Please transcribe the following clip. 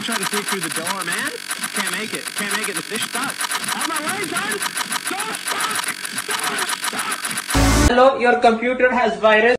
I'm trying to sneak through the door, man. Can't make it. Can't make it. The fish stuck. My way, son! Door stuck! Door stuck! Hello, your computer has virus.